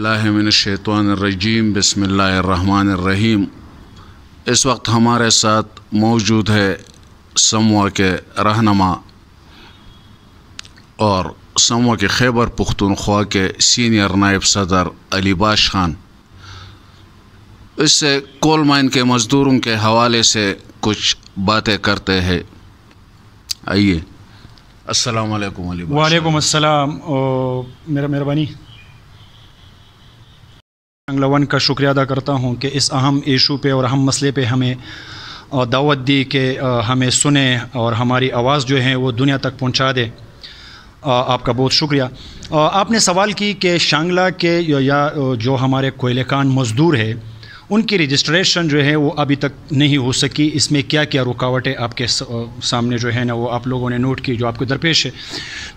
रजीम बसमीम इस वक्त हमारे साथ मौजूद है समवा के रहनमा और समवा के खैबर पुख्तनख्वा के सीनियर नायब सदर अली बाश खान। इससे कोल माइन के मज़दूरों के हवाले से कुछ बातें करते हैं। आइए। अस्सलाम वालेकुम अली वालेकुम अस्सलाम। मेरा मेहरबानी। वन का शुक्रिया अदा करता हूँ कि इस अहम ईशू पे और अहम मसले पे हमें दावत दी कि हमें सुने और हमारी आवाज़ जो है वो दुनिया तक पहुँचा दे। आपका बहुत शुक्रिया। आपने सवाल की कि शांगला के या जो हमारे कोयले खान मज़दूर है उनकी रजिस्ट्रेशन जो है वो अभी तक नहीं हो सकी। इसमें क्या क्या रुकावटें आपके सामने जो है ना वो आप लोगों ने नोट की, जो आपको दरपेश है।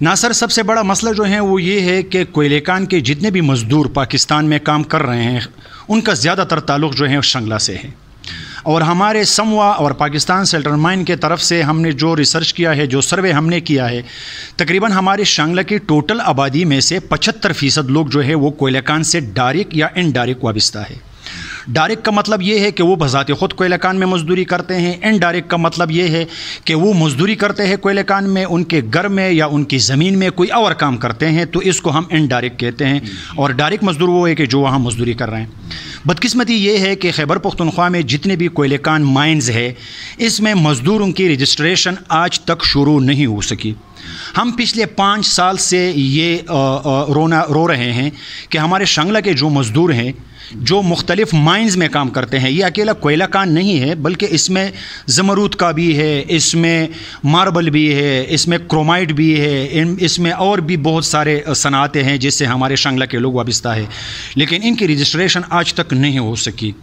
ना सर सबसे बड़ा मसला जो है वो ये है कि कोयलेकान के जितने भी मज़दूर पाकिस्तान में काम कर रहे हैं, उनका ज़्यादातर ताल्लुक़ जो है शंगला से है। और हमारे समवा और पाकिस्तान सेल्टर माइन के तरफ़ से हमने जो रिसर्च किया है, जो सर्वे हमने किया है, तकरीबन हमारे शांगला की टोटल आबादी में से पचहत्तर फ़ीसद लोग जो है वो कोयलेकान से डायरेक्ट या इनडायरेक्ट वाबस्ता है। डायरेक्ट का मतलब ये है कि वो बजात ख़ुद कोयलकान में मजदूरी करते हैं। इनडायरेक्ट का मतलब ये है कि वो मजदूरी करते हैं कोयले कान में, उनके घर में या उनकी ज़मीन में कोई और काम करते हैं तो इसको हम इनडायरेक्ट कहते हैं। और डायरेक्ट मजदूर वो है कि जो वहाँ मजदूरी कर रहे हैं। बदकिस्मती ये है कि खैबर पख्तनख्वा में जितने भी कोयले कान माइंस है, इसमें मज़दूरों की रजिस्ट्रेशन आज तक शुरू नहीं हो सकी। हम पिछले पाँच साल से ये रोना, रो रहे हैं कि हमारे शंगला के जो मज़दूर हैं, जो मुख्तलिफ़ माइंस में काम करते हैं, ये अकेला कोयला कान नहीं है, बल्कि इसमें ज़मरूद का भी है, इसमें मार्बल भी है, इसमें क्रोमाइट भी है इसमें और भी बहुत सारे सनातें हैं जिससे हमारे शंगला के लोग वाबस्ता है। लेकिन इनकी रजिस्ट्रेशन आज तक नहीं हो सकी।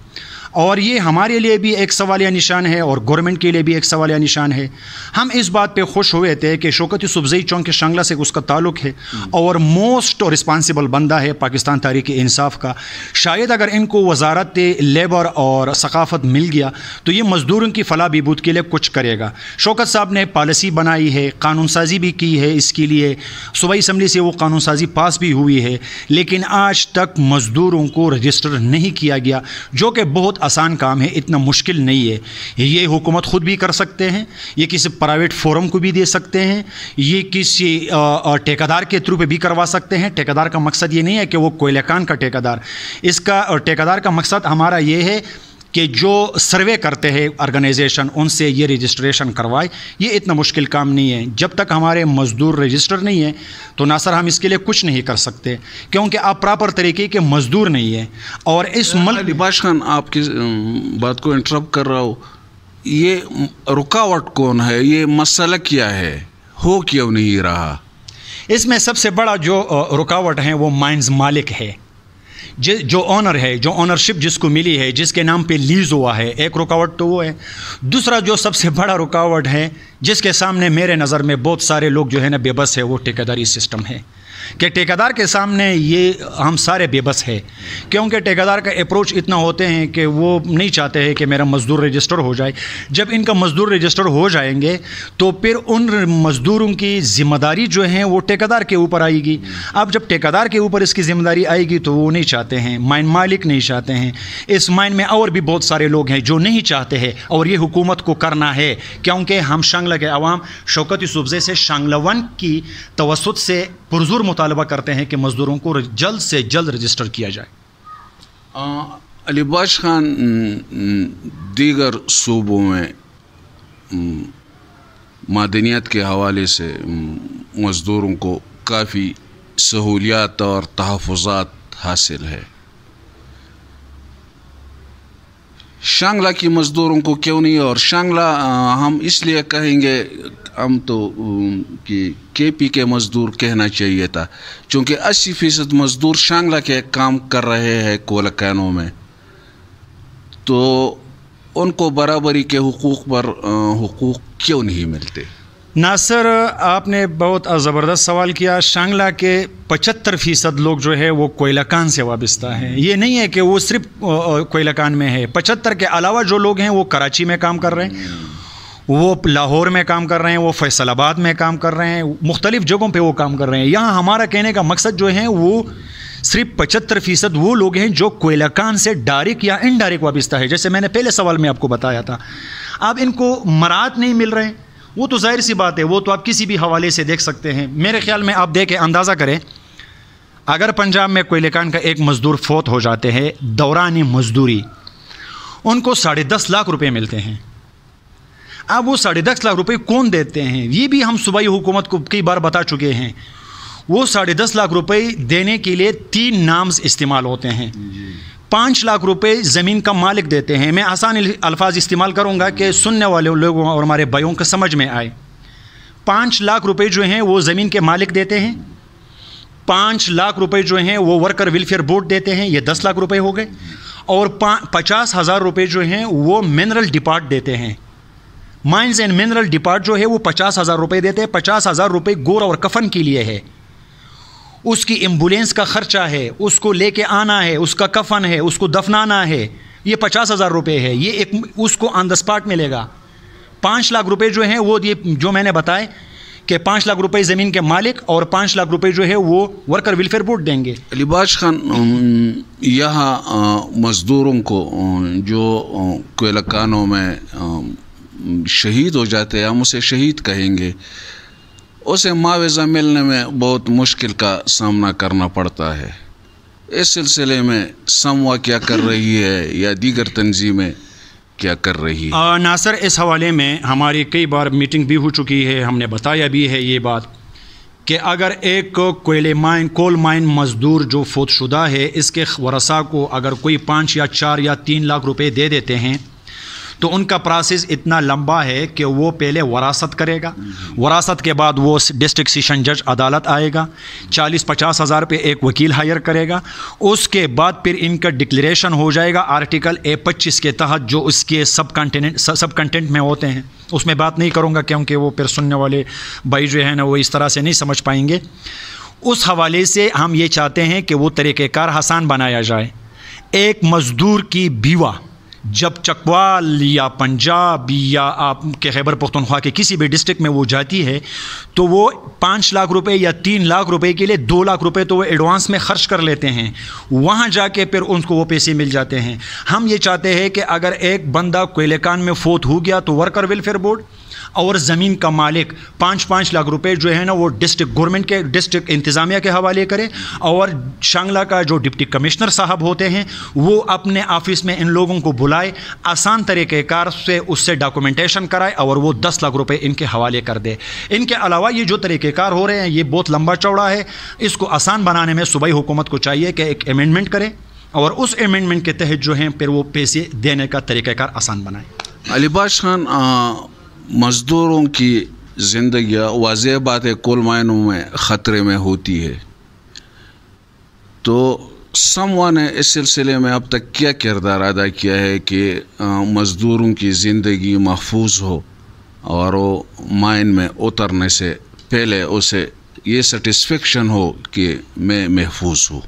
और ये हमारे लिए भी एक सवालिया निशान है और गवर्नमेंट के लिए भी एक सवालिया निशान है। हम इस बात पे खुश हुए थे कि शौकत सुबजई चौंक के शंगला से उसका ताल्लुक है और मोस्ट रिस्पांसिबल बंदा है पाकिस्तान तारीख इंसाफ का। शायद अगर इनको वजारत लेबर और सकाफ़त मिल गया तो ये मज़दूरों की फलाह बहबूद के लिए कुछ करेगा। शौकत साहब ने पॉलिसी बनाई है कानून साजी भी की है इसके लिए। सूबाई इसम्बली से वो कानून साजी पास भी हुई है लेकिन आज तक मज़दूरों को रजिस्टर नहीं किया गया जो कि बहुत आसान काम है, इतना मुश्किल नहीं है। ये हुकूमत ख़ुद भी कर सकते हैं, ये किसी प्राइवेट फोरम को भी दे सकते हैं, ये किसी ठेकेदार के थ्रू पे भी करवा सकते हैं। ठेकेदार का मकसद ये नहीं है कि वो कोयलेकान का ठेकेदार। इसका ठेकेदार का मकसद हमारा ये है कि जो सर्वे करते हैं ऑर्गेनाइजेशन उनसे ये रजिस्ट्रेशन करवाए। ये इतना मुश्किल काम नहीं है। जब तक हमारे मज़दूर रजिस्टर नहीं है तो ना सर हम इसके लिए कुछ नहीं कर सकते। क्योंकि आप प्रॉपर तरीके के मज़दूर नहीं है। और इस मल लिबाश खान आपकी बात को इंटरप्ट कर रहा हूँ? ये रुकावट कौन है? ये मसला क्या है? हो क्यों नहीं रहा? इसमें सबसे बड़ा जो रुकावट है वो माइंस मालिक है। जो ऑनर है, जो ऑनरशिप जिसको मिली है, जिसके नाम पे लीज हुआ है, एक रुकावट तो वो है। दूसरा जो सबसे बड़ा रुकावट है, जिसके सामने मेरे नज़र में बहुत सारे लोग जो है ना बेबस है, वो ठेकेदारी सिस्टम है। कि ठेकेदार के सामने ये हम सारे बेबस है। क्योंकि ठेकेदार का अप्रोच इतना होते हैं कि वो नहीं चाहते हैं कि मेरा मज़दूर रजिस्टर हो जाए। जब इनका मज़दूर रजिस्टर हो जाएँगे तो फिर उन मज़दूरों की ज़िम्मेदारी जो है, वो ठेकेदार के ऊपर आएगी। अब जब ठेकेदार के ऊपर इसकी ज़िम्मेदारी आएगी तो वो नहीं चाहते हैं। माइन मालिक नहीं चाहते हैं। इस माइन में और भी बहुत सारे लोग हैं जो नहीं चाहते हैं। और ये हुकूमत को करना है। क्योंकि हम शांगला के अवाम शौकत सूबे से शांगलावन की तवसत से पुरजुर मुतालबा करते हैं कि मज़दूरों को जल्द से जल्द रजिस्टर किया जाए। अलीबाश खान दीगर सूबों में मादनियात के हवाले से मज़दूरों को काफ़ी सहूलियात और तहफ़ात हासिल है। शांगला की मज़दूरों को क्यों नहीं? और शांगला हम इसलिए कहेंगे, हम तो कि के पी के मज़दूर कहना चाहिए था। क्योंकि अस्सी फ़ीसद मज़दूर शांगला के काम कर रहे हैं कोलकानों में। तो उनको बराबरी के हकूक़ पर हकूक़ क्यों नहीं मिलते? नासर, आपने बहुत ज़बरदस्त सवाल किया। शांगला के पचहत्तर फ़ीसद लोग जो है, वो कोयलाकान से वाबस्ता हैं। ये नहीं है कि वो सिर्फ़ कोयलाकान में है। पचहत्तर के अलावा जो लोग हैं, वो कराची में काम कर रहे हैं। वो लाहौर में काम कर रहे हैं, वो फैसलाबाद में काम कर रहे हैं। मुख्तलिफ़ जगहों पे वो काम कर रहे हैं। यहाँ हमारा कहने का मकसद जो है, वो सिर्फ़ पचहत्तर फ़ीसद वो लोग हैं जो कोयलाकान से डायरेक्ट या इनडायरेक्ट वाबस्ता है। जैसे मैंने पहले सवाल में आपको बताया था। अब इनको मरात नहीं मिल रहे वो तो ज़ाहिर सी बात है, वो तो आप किसी भी हवाले से देख सकते हैं। मेरे ख्याल में आप देखें, अंदाज़ा करें, अगर पंजाब में कोयले कोयलेकान का एक मज़दूर फोत हो जाते हैं, दौरान मजदूरी, उनको साढ़े दस लाख रुपए मिलते हैं। अब वो साढ़े दस लाख रुपए कौन देते हैं? ये भी हम सूबाई हुकूमत को कई बार बता चुके हैं। वो साढ़े दस लाख रुपए देने के लिए तीन नाम्स इस्तेमाल होते हैं। पाँच लाख रुपए ज़मीन का मालिक देते हैं। मैं आसान अल्फाज इस्तेमाल करूँगा कि सुनने वाले लोगों और हमारे भाइयों को समझ में आए। पाँच लाख रुपए जो हैं, वो ज़मीन के मालिक देते हैं। पाँच लाख रुपए जो हैं, वो वर्कर वेलफेयर बोर्ड देते हैं, ये दस लाख रुपए हो गए। और पचास हज़ार रुपये जो हैं, वो मिनरल डिपार्ट देते हैं। माइंस एंड मिनरल डिपार्ट जो है, वो पचास हज़ार रुपये देते हैं। पचास हज़ार रुपये गोर और कफन के लिए है। उसकी एंबुलेंस का ख़र्चा है, उसको लेके आना है, उसका कफन है, उसको दफनाना है, ये पचास हज़ार रुपये है, ये एक उसको ऑन द स्पॉट मिलेगा। पाँच लाख रुपए जो हैं वो ये जो मैंने बताए कि पाँच लाख रुपए ज़मीन के मालिक और पाँच लाख रुपए जो है वो वर्कर वेलफेयर बोर्ड देंगे। लिबाश खान यहाँ मज़दूरों को जो कोयलकानों में शहीद हो जाते हैं, हम उसे शहीद कहेंगे। उसे मुआवजा मिलने में बहुत मुश्किल का सामना करना पड़ता है। इस सिलसिले में समवा क्या कर रही है या दीगर तंजीमें क्या कर रही है? नासर, इस हवाले में हमारी कई बार मीटिंग भी हो चुकी है। हमने बताया भी है ये बात कि अगर एक कोयले माइन, कोल माइन मज़दूर जो फोतशुदा है, इसके वरसा को अगर कोई पाँच या चार या तीन लाख रुपए दे देते हैं तो उनका प्रोसेस इतना लंबा है कि वो पहले वरासत करेगा। वरासत के बाद वो डिस्ट्रिक्ट सेशन जज अदालत आएगा। चालीस पचास हज़ार पे एक वकील हायर करेगा। उसके बाद फिर इनका डिक्लेरेशन हो जाएगा आर्टिकल ए पच्चीस के तहत, जो उसके सब कंटेंट सब कंटेंट में होते हैं। उसमें बात नहीं करूँगा क्योंकि वो फिर सुनने वाले भाई जो है ना, वो इस तरह से नहीं समझ पाएँगे। उस हवाले से हम ये चाहते हैं कि वो तरीक़ेकार आसान बनाया जाए। एक मज़दूर की बीवा जब चकवाल या पंजाब या आपके खैबर पख्तनख्वा के किसी भी डिस्ट्रिक्ट में वो जाती है तो वो पाँच लाख रुपए या तीन लाख रुपए के लिए दो लाख रुपए तो वो एडवांस में ख़र्च कर लेते हैं। वहाँ जाके फिर उनको वो पैसे मिल जाते हैं। हम ये चाहते हैं कि अगर एक बंदा कोयलेकान में फोत हो गया तो वर्कर वेलफेयर बोर्ड और ज़मीन का मालिक पाँच पाँच लाख रुपए जो है ना वो डिस्ट्रिक्ट गवर्नमेंट के डिस्ट्रिक्ट इंतज़ामिया के हवाले करे और शांगला का जो डिप्टी कमिश्नर साहब होते हैं, वो अपने ऑफ़िस में इन लोगों को बुलाए, आसान तरीक़ेकार से उससे डॉक्यूमेंटेशन कराए और वो दस लाख रुपये इनके हवाले कर दे। इनके अलावा ये जो तरीक़ेकार हो रहे हैं, ये बहुत लंबा चौड़ा है। इसको आसान बनाने में सूबाई हुकूमत को चाहिए कि एक अमेंडमेंट करें और उस अमेंडमेंट के तहत जो है, फिर वो पैसे देने का तरीक़ाकार आसान बनाए। अलीबाश खान मज़दूरों की ज़िंदगी वाज बात है कुल मायनों में ख़तरे में होती है। तो समवा ने इस सिलसिले में अब तक क्या किरदार अदा किया है कि मज़दूरों की ज़िंदगी महफूज हो और वो माइन में उतरने से पहले उसे ये सेटिस्फेक्शन हो कि मैं महफूज हूँ।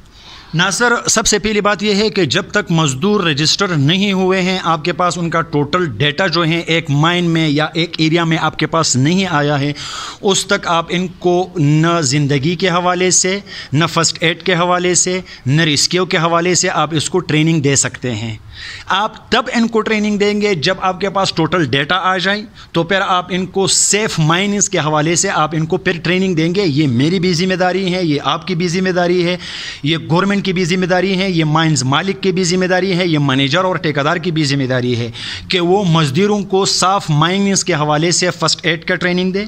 नासर, सबसे पहली बात यह है कि जब तक मज़दूर रजिस्टर नहीं हुए हैं, आपके पास उनका टोटल डेटा जो है एक माइन में या एक एरिया में आपके पास नहीं आया है, उस तक आप इनको न ज़िंदगी के हवाले से, न फ़र्स्ट एड के हवाले से, न रिस्क्यों के हवाले से आप इसको ट्रेनिंग दे सकते हैं। आप तब इनको ट्रेनिंग देंगे जब आपके पास टोटल डेटा आ जाए। तो फिर आप इनको सेफ़ माइनिंग्स के हवाले से आप इनको फिर ट्रेनिंग देंगे। ये मेरी भी ज़िम्मेदारी है, ये आपकी भी ज़िम्मेदारी है, ये गवर्नमेंट की भी ज़िम्मेदारी है, ये माइंस मालिक की भी ज़िम्मेदारी है, ये मैनेजर और ठेकेदार की भी ज़िम्मेदारी है कि वो मजदूरों को साफ़ माइनिंग्स के हवाले से फ़र्स्ट एड का ट्रेनिंग दे,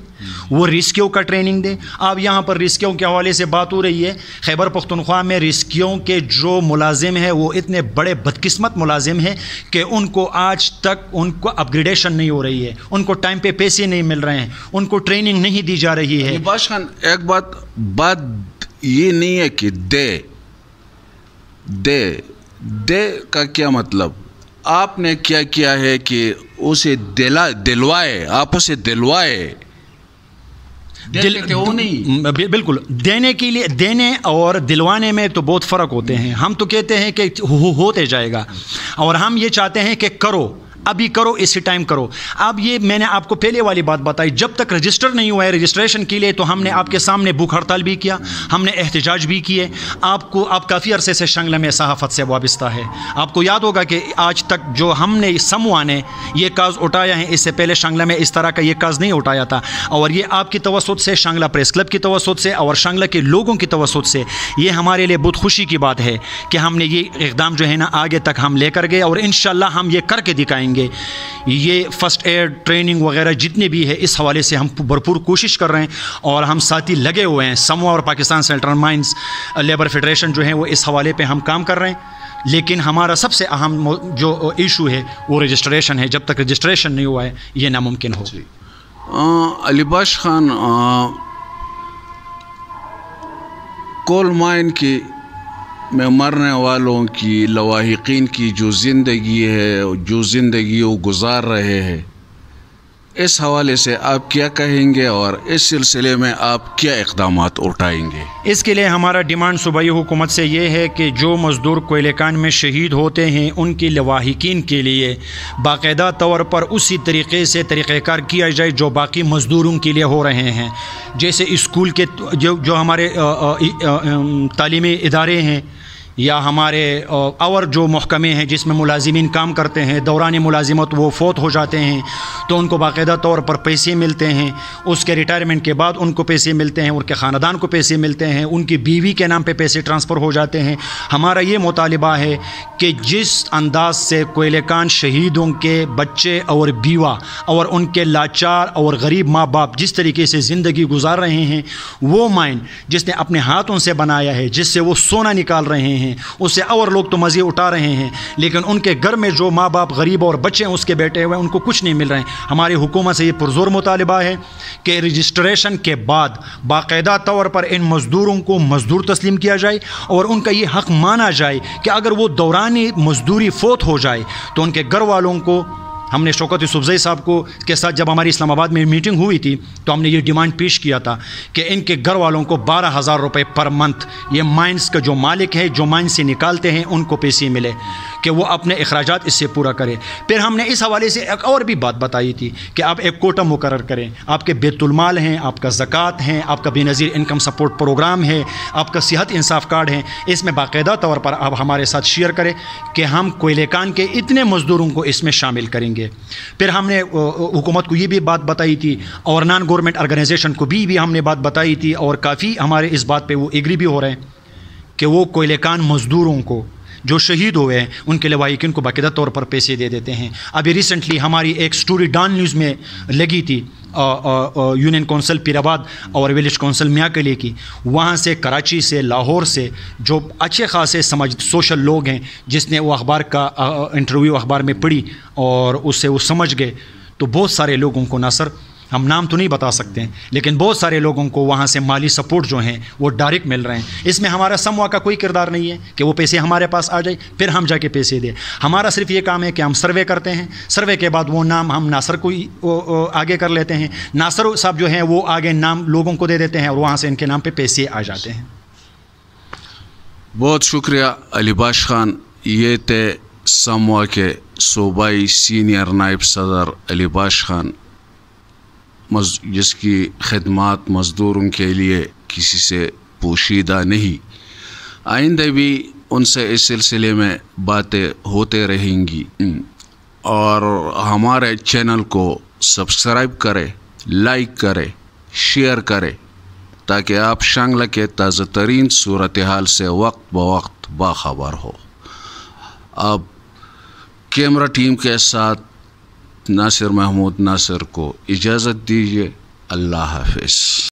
वो रिस्क्यों का ट्रेनिंग दे। अब यहाँ पर रिस्क्यों के हवाले से बात हो रही है, खैबर पख्तनख्वा में रिस्क्यों के जो मुलाजिम है, वो इतने बड़े बदकिस्मत मुलाजिम मुलाजिम हैं कि उनको आज तक उनको अपग्रेडेशन नहीं हो रही है। उनको टाइम पे पैसे नहीं मिल रहे हैं। उनको ट्रेनिंग नहीं दी जा रही है। खान एक बात बात ये नहीं है कि दे दे दे का क्या मतलब? आपने क्या किया है कि उसे दिला, दिलवाए आप उसे दिलवाए? दिल वो नहीं। बिल्कुल। देने के लिए देने और दिलवाने में तो बहुत फ़र्क होते हैं। हम तो कहते हैं कि होते जाएगा। और हम ये चाहते हैं कि करो। अभी करो, इसी टाइम करो। अब ये मैंने आपको पहले वाली बात बताई, जब तक रजिस्टर नहीं हुआ है रजिस्ट्रेशन के लिए तो हमने आपके सामने भूख हड़ताल भी किया, हमने एहतजाज भी किए। आपको, आप काफ़ी अरसे से शंगला में सहाफ़त से वाबस्ता है। आपको याद होगा कि आज तक जो हमने समूह ने ये काज उठाया है, इससे पहले शंगला में इस तरह का ये काज नहीं उठाया था। और ये आपकी तवसत से, शंगला प्रेस क्लब की तवसत से, और शंगला के लोगों की तवसत से, ये हमारे लिए बहुत खुशी की बात है कि हमने ये इकदाम जो है ना, आगे तक हम लेकर गए, और इन हम ये करके दिखाएँगे। ये फ़र्स्ट एड ट्रेनिंग वगैरह जितने भी है, इस हवाले से हम भरपूर कोशिश कर रहे हैं और हम साथी लगे हुए हैं। समूह और Pakistan central mines labour federation जो है, वो इस हवाले पे हम काम कर रहे हैं। लेकिन हमारा सबसे अहम जो इशू है, वो रजिस्ट्रेशन है। जब तक रजिस्ट्रेशन नहीं हुआ है, ये नामुमकिन हो। अलीबाश खान कोल माइन की में मरने वालों की लवाहिकीन की जो ज़िंदगी है जो ज़िंदगी वो गुजार रहे हैं इस हवाले से आप क्या कहेंगे और इस सिलसिले में आप क्या इकदाम उठाएँगे इसके लिए हमारा डिमांड सूबाई हुकूमत से ये है कि जो मज़दूर कोयलेकान में शहीद होते हैं उनकी लवाहिकीन के लिए बाकायदा तौर पर उसी तरीके से तरीक़ार किया जाए जो बाकी मज़दूरों के लिए हो रहे हैं जैसे स्कूल के जो जो हमारे तालीमी इदारे हैं या हमारे और जो महकमे हैं जिसमें मुलाजिमीन काम करते हैं, दौरान मुलाजिमत वो फोत हो जाते हैं तो उनको बाकायदा तौर पर पैसे मिलते हैं। उसके रिटायरमेंट के बाद उनको पैसे मिलते हैं, उनके ख़ानदान को पैसे मिलते हैं, उनकी बीवी के नाम पे पैसे ट्रांसफ़र हो जाते हैं। हमारा ये मुतालबा है कि जिस अंदाज से कोयलेकान शहीदों के बच्चे और बीवा और उनके लाचार और गरीब माँ बाप जिस तरीके से ज़िंदगी गुजार रहे हैं, वो माइन जिसने अपने हाथों से बनाया है, जिससे वो सोना निकाल रहे हैं हैं, उससे और लोग तो मज़े उठा रहे हैं। लेकिन उनके घर में जो माँ बाप गरीब और बच्चे हैं, उसके बैठे हुए हैं, उनको कुछ नहीं मिल रहे हैं। हमारी हुकूमत से ये पुरजोर मुतालबा है कि रजिस्ट्रेशन के बाद बाकायदा तौर पर इन मज़दूरों को मज़दूर तस्लीम किया जाए और उनका ये हक़ माना जाए कि अगर वो दौरानी मज़दूरी फोत हो जाए तो उनके घर वालों को हमने शौकत यूसुफजई साहब को के साथ जब हमारी इस्लामाबाद में मीटिंग हुई थी तो हमने ये डिमांड पेश किया था कि इनके घर वालों को बारह हज़ार रुपये पर मंथ, ये माइंस का जो मालिक है, जो माइंस से निकालते हैं, उनको पैसे मिले। कि वो अपने अखराज इससे पूरा करें। फिर हमने इस हवाले से एक और भी बात बताई थी कि आप एक कोटा मुकर करें। आपके बेतुलमाल हैं, आपका ज़क़़त हैं, आपका बेनज़ीर इनकम सपोर्ट प्रोग्राम है, आपका सेहत इंसाफ कार्ड है। इसमें बाकायदा तौर पर आप हमारे साथ शेयर करें कि हम कोयले कान के इतने मज़दूरों को इसमें शामिल करेंगे। फिर हमने हुकूमत को ये भी बात बताई थी और नॉन गवर्नमेंट ऑर्गेनाइजेशन को भी भी हमने बात बताई थी और काफ़ी हमारे इस बात पर वो एग्री भी हो रहे हैं कि वो कोयले कान मज़दूरों को जो शहीद हुए हैं, उनके लिए वाइकिन को बाकायदा तौर पर पैसे दे देते हैं। अभी रिसेंटली हमारी एक स्टोरी डॉन न्यूज़ में लगी थी यूनियन कौंसिल पीराबाद और विलेज कौंसिल लिए की। वहाँ से कराची से, लाहौर से जो अच्छे खासे समझ सोशल लोग हैं, जिसने वो अखबार का इंटरव्यू अखबार में पढ़ी और उससे वो समझ गए तो बहुत सारे लोगों को ना सर हम नाम तो नहीं बता सकते हैं, लेकिन बहुत सारे लोगों को वहाँ से माली सपोर्ट जो हैं, वो डायरेक्ट मिल रहे हैं। इसमें हमारा समवा का कोई किरदार नहीं है कि वो पैसे हमारे पास आ जाए, फिर हम जाके पैसे दें। हमारा सिर्फ़ ये काम है कि हम सर्वे करते हैं। सर्वे के बाद वो नाम हम नासर को आगे कर लेते हैं। नासर साहब जो हैं, वो आगे नाम लोगों को दे देते हैं और वहाँ से इनके नाम पर पैसे आ जाते हैं। बहुत शुक्रिया अलीबाश खान। ये थे समूह के सूबाई सीनियर नायब सदर अलीबाश खान। जिसकी खदमात मज़दूरों के लिए किसी से पोशीदा नहीं। आइंदा भी उनसे इस सिलसिले में बातें होते रहेंगी। और हमारे चैनल को सब्सक्राइब करें, लाइक करें, शेयर करें, ताकि आप शांगला के ताज़ा तरीन सूरत हाल से वक्त ब वक्त बाखबर हो। अब कैमरा टीम के साथ नासिर महमूद नासिर को इजाज़त दीजिए अल्लाह हाफिज़।